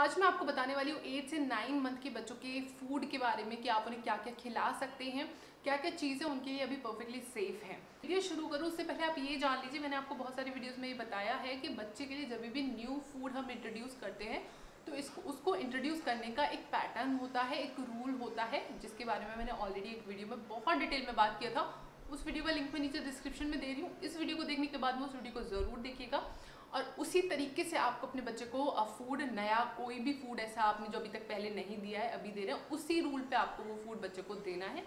आज मैं आपको बताने वाली हूँ एट से नाइन मंथ के बच्चों के फ़ूड के बारे में कि आप उन्हें क्या क्या खिला सकते हैं क्या क्या चीज़ें उनके लिए अभी परफेक्टली सेफ़ हैं। वीडियो शुरू करूँ, उससे पहले आप ये जान लीजिए, मैंने आपको बहुत सारी वीडियोज़ में ये बताया है कि बच्चे के लिए जब भी न्यू फ़ूड हम इंट्रोड्यूस करते हैं तो इसको, उसको इंट्रोड्यूस करने का एक पैटर्न होता है, एक रूल होता है, जिसके बारे में मैंने ऑलरेडी एक वीडियो में बहुत डिटेल में बात किया था। उस वीडियो का लिंक मैं नीचे डिस्क्रिप्शन में दे रही हूँ। इस वीडियो को देखने के बाद में उस वीडियो को ज़रूर देखिएगा। और उसी तरीके से आपको अपने बच्चे को फ़ूड नया कोई भी फ़ूड ऐसा आपने जो अभी तक पहले नहीं दिया है, अभी दे रहे हैं, उसी रूल पे आपको वो फ़ूड बच्चे को देना है।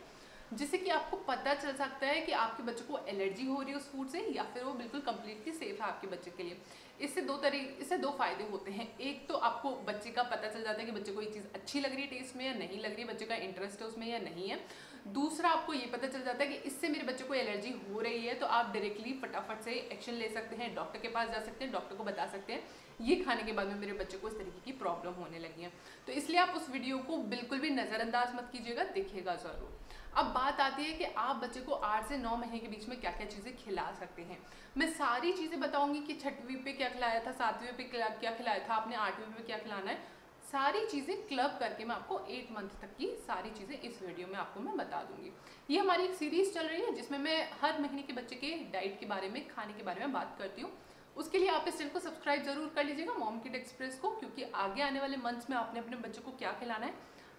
जिससे कि आपको पता चल सकता है कि आपके बच्चे को एलर्जी हो रही है उस फ़ूड से या फिर वो बिल्कुल कम्प्लीटली सेफ़ है आपके बच्चे के लिए। इससे दो तरीके इससे दो फ़ायदे होते हैं। एक तो आपको बच्चे का पता चल जाता है कि बच्चे को ये चीज़ अच्छी लग रही है टेस्ट में या नहीं लग रही है, बच्चे का इंटरेस्ट है उसमें या नहीं है। दूसरा आपको ये पता चल जाता है कि इससे मेरे बच्चे को एलर्जी हो रही है तो आप डायरेक्टली फटाफट से एक्शन ले सकते हैं डॉक्टर के पास जा सकते हैं डॉक्टर को बता सकते हैं। ये खाने के बाद में मेरे बच्चे को इस तरीके की प्रॉब्लम होने लगी है। तो इसलिए आप उस वीडियो को बिल्कुल भी नज़रअंदाज मत कीजिएगा, देखिएगा ज़रूर। अब बात आती है कि आप बच्चे को आठ से नौ महीने के बीच में क्या क्या चीज़ें खिला सकते हैं। मैं सारी चीज़ें बताऊँगी कि छठवीं पे क्या खिलाया था, सातवीं पे क्या खिलाया था, आपने आठवीं पे क्या खिलाना है। सारी चीज़ें क्लब करके मैं आपको एट मंथ तक की सारी चीज़ें इस वीडियो में आपको मैं बता दूँगी। ये हमारी एक सीरीज़ चल रही है, जिसमें मैं हर महीने के बच्चे के डाइट के बारे में, खाने के बारे में बात करती हूँ। उसके लिए आप इस चैनल को सब्सक्राइब ज़रूर कर लीजिएगा मॉम किट एक्सप्रेस को, क्योंकि आगे आने वाले मंथ्स में आपने अपने बच्चों को क्या खिलाना है।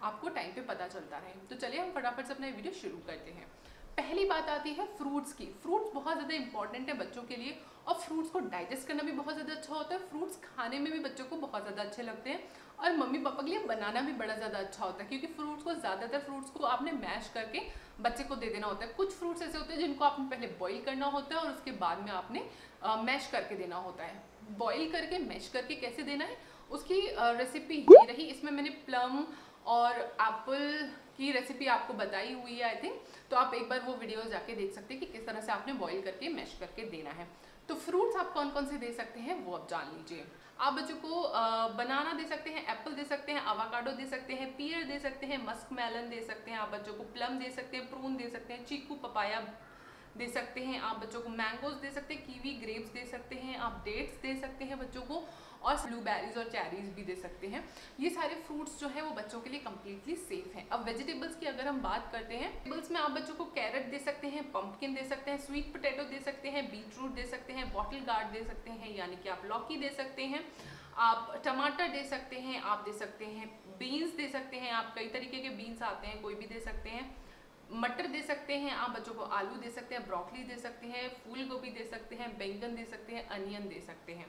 आपको टाइम पे पता चलता रहे तो चलिए हम फटाफट से अपना वीडियो शुरू करते हैं। पहली बात आती है फ्रूट्स की। फ्रूट्स बहुत ज़्यादा इंपॉर्टेंट है बच्चों के लिए और फ्रूट्स को डाइजेस्ट करना भी बहुत ज़्यादा अच्छा होता है। फ्रूट्स खाने में भी बच्चों को बहुत ज़्यादा अच्छे लगते हैं और मम्मी पापा के लिए बनाना भी बड़ा ज़्यादा अच्छा होता है क्योंकि फ्रूट्स को ज़्यादातर फ्रूट्स को आपने मैश करके बच्चे को दे देना होता है। कुछ फ्रूट्स ऐसे होते हैं जिनको आपने पहले बॉईल करना होता है और उसके बाद में आपने मैश करके देना होता है। बॉईल करके मैश करके कैसे देना है? उसकी रेसिपी ये रही। इसमें मैंने प्लम और एप्पल की रेसिपी आपको बताई हुई है आई थिंक तो आप एक बार वो वीडियो जाके देख सकते हैं कि किस तरह से आपने बॉईल करके मैश करके देना है। तो फ्रूट्स आप कौन कौन से दे सकते हैं, वो आप जान लीजिए। आप बच्चों को बनाना दे सकते हैं एप्पल दे सकते हैं अवाकाडो दे सकते हैं पियर दे सकते हैं मस्क मेलन दे सकते हैं आप बच्चों को प्लम दे सकते हैं प्रून दे सकते हैं, चीकू पपाया दे सकते हैं आप बच्चों को मैंगोज दे सकते हैं कीवी ग्रेप्स दे सकते हैं आप डेट्स दे सकते हैं बच्चों को और ब्लूबेरीज और चेरीज भी दे सकते हैं ये सारे फ्रूट्स जो है वो बच्चों के लिए कम्प्लीटली सेफ़ हैं अब वेजिटेबल्स की अगर हम बात करते हैं वेजिटेबल्स में आप बच्चों को कैरेट दे सकते हैं पंपकिन दे सकते हैं स्वीट पोटैटो दे सकते हैं बीट रूट दे सकते हैं बॉटल गार्ड दे सकते हैं यानी कि आप लौकी दे सकते हैं आप टमाटर दे सकते हैं आप दे सकते हैं बीन्स दे सकते हैं आप कई तरीके के बीन्स आते हैं कोई भी दे सकते हैं मटर दे सकते हैं आप बच्चों को आलू दे सकते हैं ब्रोकली दे सकते हैं फूल गोभी दे सकते हैं बैंगन दे सकते हैं अनियन दे सकते हैं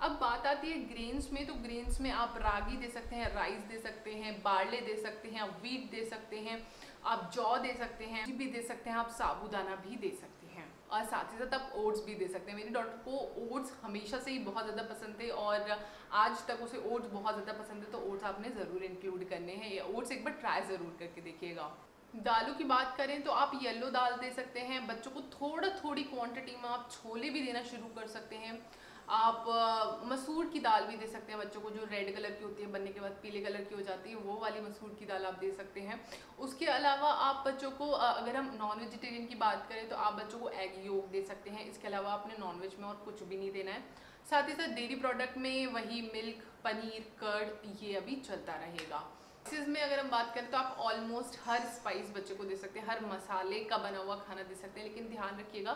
अब बात आती है ग्रेन्स में तो ग्रेन्स में आप रागी दे सकते हैं राइस दे सकते हैं बारले दे सकते हैं आप वीट दे सकते हैं आप जौ दे सकते हैं भी दे सकते हैं आप साबुदाना भी दे सकते हैं और साथ ही साथ आप ओट्स भी दे सकते हैं मेरी डॉटर को ओट्स हमेशा से ही बहुत ज़्यादा पसंद थे और आज तक उसे ओट्स बहुत ज़्यादा पसंद है तो ओट्स आपने ज़रूर इंक्लूड करने हैं या ओट्स एक बार ट्राई ज़रूर करके देखिएगा दालों की बात करें तो आप येलो दाल दे सकते हैं। बच्चों को थोड़ा, थोड़ी क्वांटिटी में आप छोले भी देना शुरू कर सकते हैं। आप मसूर की दाल भी दे सकते हैं बच्चों को, जो रेड कलर की होती है, बनने के बाद पीले कलर की हो जाती है, वो वाली मसूर की दाल आप दे सकते हैं। उसके अलावा आप बच्चों को अगर हम नॉन वेजिटेरियन की बात करें तो आप बच्चों को एग योग दे सकते हैं। इसके अलावा आपने नॉन वेज में और कुछ भी नहीं देना है। साथ ही साथ डेयरी प्रोडक्ट में वही मिल्क पनीर कर्ड ये अभी चलता रहेगा। स्पाइसेस में अगर हम बात करें तो आप ऑलमोस्ट हर स्पाइस बच्चे को दे सकते हैं, हर मसाले का बना हुआ खाना दे सकते हैं, लेकिन ध्यान रखिएगा,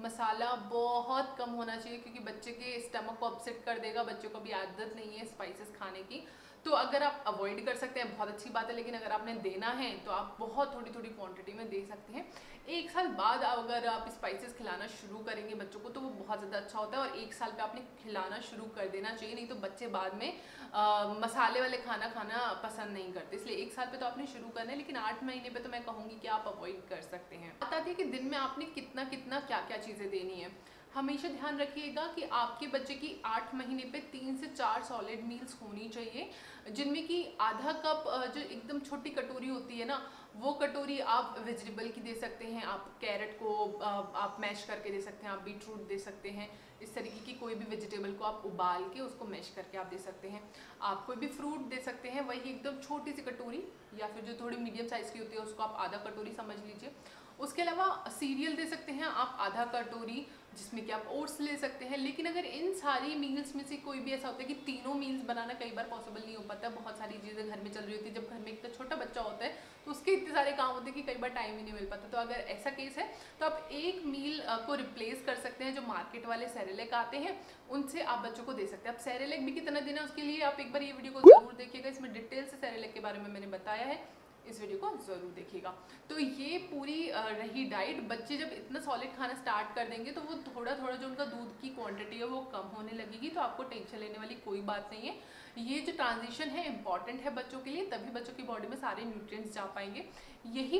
मसाला बहुत कम होना चाहिए क्योंकि बच्चे के स्टमक को अपसेट कर देगा, बच्चों को भी आदत नहीं है स्पाइसेस खाने की। तो अगर आप अवॉइड कर सकते हैं बहुत अच्छी बात है लेकिन अगर आपने देना है तो आप बहुत थोड़ी थोड़ी क्वांटिटी में दे सकते हैं। एक साल बाद अगर आप स्पाइसेस खिलाना शुरू करेंगे बच्चों को तो वो बहुत ज़्यादा अच्छा होता है और एक साल पे आपने खिलाना शुरू कर देना चाहिए नहीं तो बच्चे बाद में आ, मसाले वाले खाना खाना पसंद नहीं करते। इसलिए एक साल पे तो आपने शुरू करना है लेकिन आठ महीने पे तो मैं कहूँगी कि आप अवॉइड कर सकते हैं। बात आती है कि दिन में आपने कितना कितना क्या क्या चीज़ें देनी है। हमेशा ध्यान रखिएगा कि आपके बच्चे की आठ महीने पे तीन से चार सॉलिड मील्स होनी चाहिए, जिनमें कि आधा कप जो एकदम छोटी कटोरी होती है ना, वो कटोरी आप वेजिटेबल की दे सकते हैं, आप कैरेट को आप मैश करके दे सकते हैं, आप बीट रूट दे सकते हैं, इस तरीके की कोई भी वेजिटेबल को आप उबाल के उसको मैश करके आप दे सकते हैं। आप कोई भी फ्रूट दे सकते हैं, वही एकदम छोटी सी कटोरी, या फिर जो थोड़ी मीडियम साइज़ की होती है, उसको आप आधा कटोरी समझ लीजिए। उसके अलावा सीरियल दे सकते हैं, आप आधा कटोरी जिसमें कि आप ओट्स ले सकते हैं। लेकिन अगर इन सारी मील्स में से कोई भी ऐसा होता है कि तीनों मील्स बनाना कई बार पॉसिबल नहीं हो पाता, बहुत सारी चीज़ें घर में चल रही होती है। जब घर में इतना छोटा बच्चा होता है तो उसके इतने सारे काम होते हैं कि कई बार टाइम ही नहीं मिल पाता। तो अगर ऐसा केस है तो आप एक मील को रिप्लेस कर सकते हैं जो मार्केट वाले सैरेलेक आते हैं, उनसे आप बच्चों को दे सकते हैं। अब सैरेलेक भी कितना देना उसके लिए आप एक बार ये वीडियो को ज़रूर देखिएगा। इसमें डिटेल से सैरेलेक के बारे में मैंने बताया है। इस वीडियो को ज़रूर देखिएगा। तो ये पूरी रही डाइट बच्चे जब इतना सॉलिड खाना स्टार्ट कर देंगे तो वो थोड़ा थोड़ा जो उनका दूध की क्वांटिटी है वो कम होने लगेगी तो आपको टेंशन लेने वाली कोई बात नहीं है। ये जो ट्रांजिशन है इंपॉर्टेंट है बच्चों के लिए, तभी बच्चों की बॉडी में सारे न्यूट्रिएंट्स जा पाएँगे। यही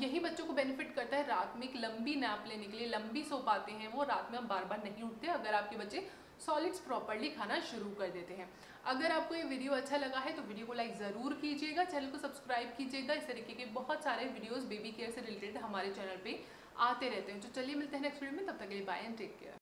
यही बच्चों को बेनिफिट करता है रात में एक लंबी नैप लेने के लिए। लंबी सो पाते हैं वो, रात में हम बार बार नहीं उठते, अगर आपके बच्चे सॉलिड्स प्रॉपरली खाना शुरू कर देते हैं। अगर आपको ये वीडियो अच्छा लगा है तो वीडियो को लाइक ज़रूर कीजिएगा चैनल को सब्सक्राइब कीजिएगा। इस तरीके के बहुत सारे वीडियोज़ बेबी केयर से रिलेटेड हमारे चैनल पर आते रहते हैं। तो चलिए मिलते हैं नेक्स्ट वीडियो में, तब तक के लिए बाय एंड टेक केयर